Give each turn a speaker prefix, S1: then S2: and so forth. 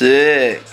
S1: しい